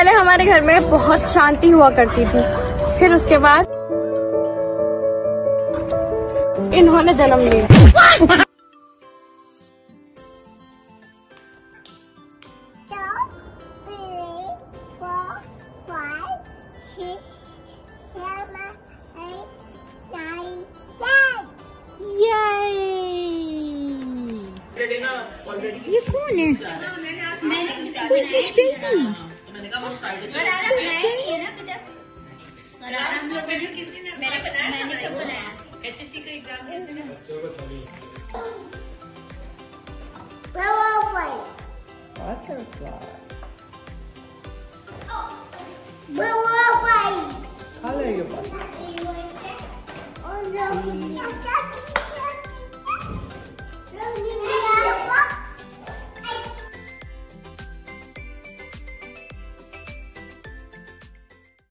पहले हमारे घर में बहुत शांति हुआ करती थी। फिर उसके बाद इन्होंने जन्म लिया। ये कौन है? कोई किस बेबी मैंने बताया मैंने मैंने कब बनाया। एचएससी का एग्ज़ाम Color your button.